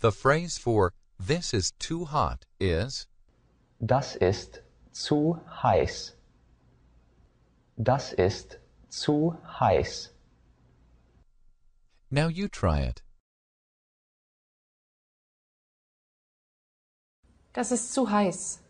The phrase for this is too hot is Das ist zu heiß. Das ist zu heiß. Now you try it. Das ist zu heiß.